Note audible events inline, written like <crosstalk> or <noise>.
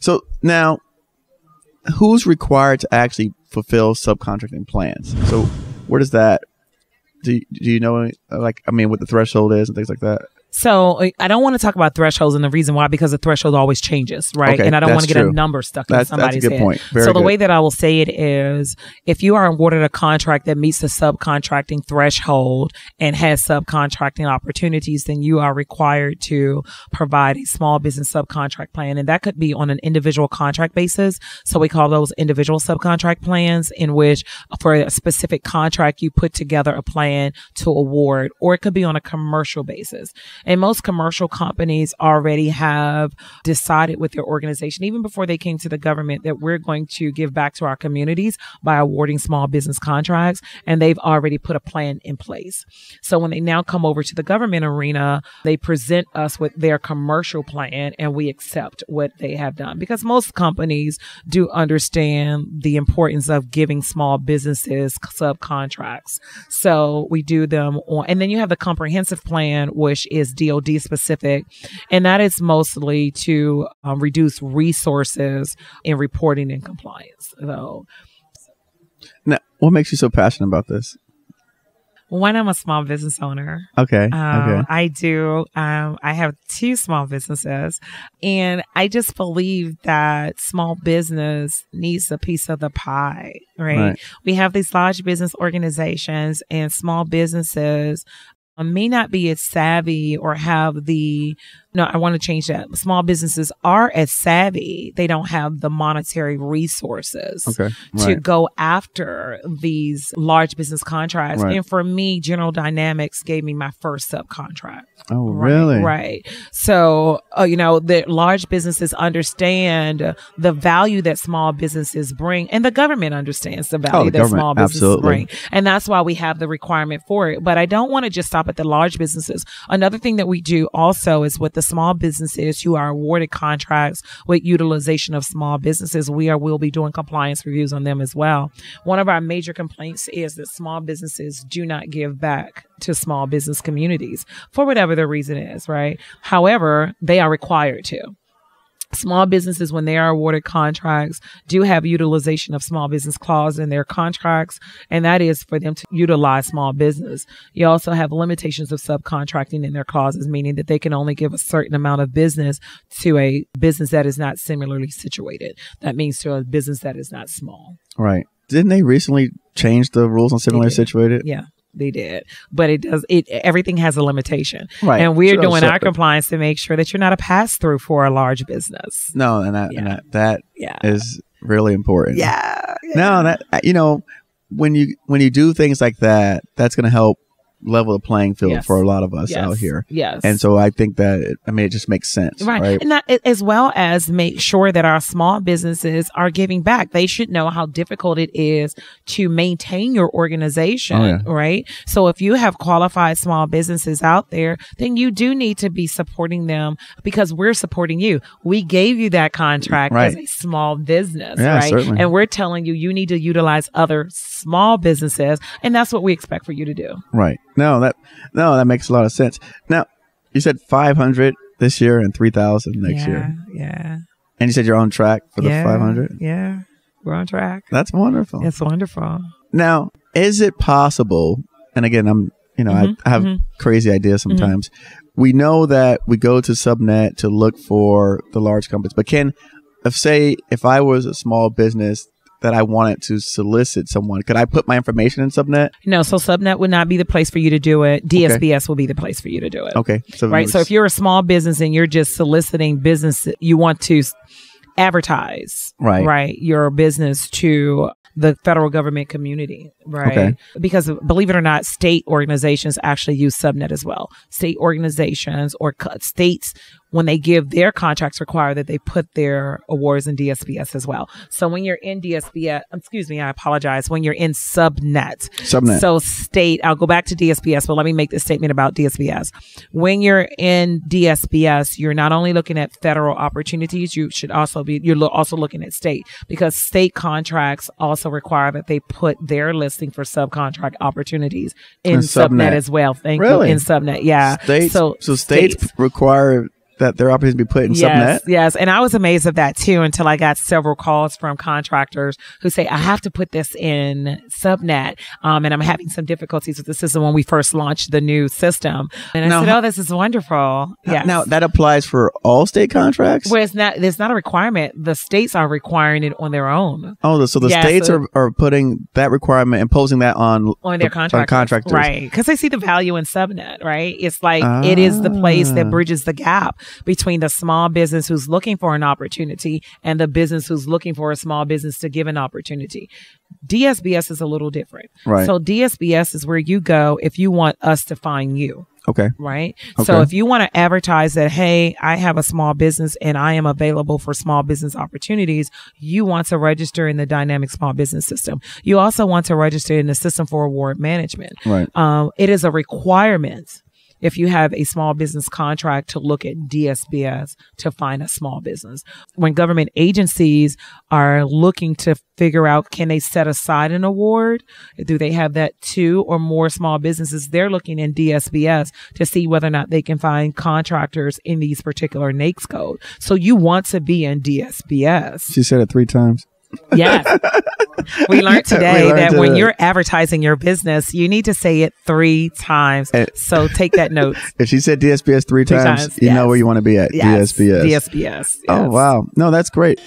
So now, who's required to actually fulfill subcontracting plans? So where does that? Do do you know like I mean what the threshold is and things like that? So uh, I don't want to talk about thresholds and the reason why because the threshold always changes, right? Okay, and I don't want to get true. a number stuck in That's- a somebody's head. so the good. way that I will say it is, if you are awarded a contract that meets the subcontracting threshold and has subcontracting opportunities, then you are required to provide a small business subcontract plan, and that could be on an individual contract basis. So we call those individual subcontract plans, in which uh, for a specific contract you put together a plan to award, or it could be on a commercial basis. And most commercial companies already have decided with their organization, even before they came to the government, that we're going to give back to our communities by awarding small business contracts. And they've already put a plan in place. So when they now come over to the government arena, they present us with their commercial plan and we accept what they have done because most companies do understand the importance of giving small businesses subcontracts. So we do them on, and then you have the comprehensive plan, which is DOD specific, and that is mostly to um, reduce resources in reporting and compliance. So Now, what makes you so passionate about this? one, I'm a small business owner. Okay. Um, okay. I do. Um, I have two small businesses, and I just believe that small business needs a piece of the pie, right? Right. We have these large business organizations, and small businesses may not be as savvy or have the no, I want to change that. Small businesses are as savvy. They don't have the monetary resources Okay. to Right. go after these large business contracts. Right. And for me, General Dynamics gave me my first subcontract. Oh, Right, really? Right. So, uh, you know, the large businesses understand the value that small businesses bring, and the government understands the value Oh, the that small businesses absolutely. bring. And that's why we have the requirement for it. But I don't want to just stop at the large businesses. Another thing that we do also is with the small businesses who are awarded contracts with utilization of small businesses, we are will be doing compliance reviews on them as well. One of our major complaints is that small businesses do not give back to small business communities for whatever the reason is, right? However, they are required to. Small businesses, when they are awarded contracts, do have utilization of small business clause in their contracts, and that is for them to utilize small business. You also have limitations of subcontracting in their clauses, meaning that they can only give a certain amount of business to a business that is not similarly situated. That means to a business that is not small. Right. Didn't they recently change the rules on similarly situated? Yeah, they did. But it does it everything has a limitation. Right. And we're doing our compliance to make sure that you're not a pass through for a large business. No, and that, and Yeah. that, that Yeah. is really important. Yeah. No, that you know, when you when you do things like that, that's going to help level the playing field Yes. for a lot of us Yes. out here. Yes. And so I think that it, I mean it just makes sense, Right. right? And that, as well as make sure that our small businesses are giving back. They should know how difficult it is to maintain your organization, Oh, yeah. right? So if you have qualified small businesses out there, then you do need to be supporting them because we're supporting you. We gave you that contract as a small business, Yeah, right? certainly. And we're telling you you need to utilize other small businesses and that's what we expect for you to do. Right. No, that no, that makes a lot of sense. Now, you said 500 this year and 3000 next yeah, year. Yeah. And you said you're on track for the 500? Yeah. We're on track. That's wonderful. It's wonderful. Now, is it possible? And again, I'm, you know, Mhm, I, I have mhm. crazy ideas sometimes. We know that we go to Subnet to look for the large companies, but can, if say, if I was a small business that I wanted to solicit someone, could I put my information in Subnet? No, so Subnet would not be the place for you to do it. DSBS will be the place for you to do it. Okay, so Right. So if you're a small business and you're just soliciting business, you want to advertise, Right. right, your business to the federal government community, right? Okay. Because believe it or not, state organizations actually use Subnet as well. State organizations or co- states, when they give their contracts, require that they put their awards in DSBS as well. So when you're in DSBS, excuse me, I apologize. When you're in Subnet, Subnet. so state, I'll go back to DSBS, but let me make this statement about DSBS. When you're in DSBS, you're not only looking at federal opportunities, you should also be, you're lo- also looking at state because state contracts also require that they put their listing for subcontract opportunities in Subnet. Subnet. as well. Thank Really? you. In Subnet. Yeah. states, so, So, states, require that there are opportunities to be put in yes, subnet. Yes, and I was amazed at that too until I got several calls from contractors who say I have to put this in subnet, um, and I'm having some difficulties with the system when we first launched the new system. And I Now, said, "Oh, this is wonderful." Yes. Now that applies for all state contracts. Well, it's not. There's not a requirement. The states are requiring it on their own. Oh, so the Yeah, states so- are, are putting that requirement, imposing that on on their the- contractors. contractors. Right. Because they see the value in subnet, right? It's like it is the place that Ah. bridges the gap between the small business who's looking for an opportunity and the business who's looking for a small business to give an opportunity. DSBS is a little different. Right. So DSBS is where you go if you want us to find you. Okay. Right. Okay. So if you want to advertise that, hey, I have a small business and I am available for small business opportunities, you want to register in the dynamic small business system. You also want to register in the system for award management. Right. Um, it is a requirement if you have a small business contract to look at DSBS to find a small business. When government agencies are looking to figure out can they set aside an award? Do they have that two or more small businesses? They're looking in DSBS to see whether or not they can find contractors in these particular NAICS code. So you want to be in DSBS. She said it three times. Yes. we <laughs> learned today learned that when today. you're advertising your business, you need to say it three times. Eh. so take that note. <laughs> If she said DSBS three, Three times, times, you know where you want to be at. Yes. DSBS. DSBS. Oh wow. No, that's great.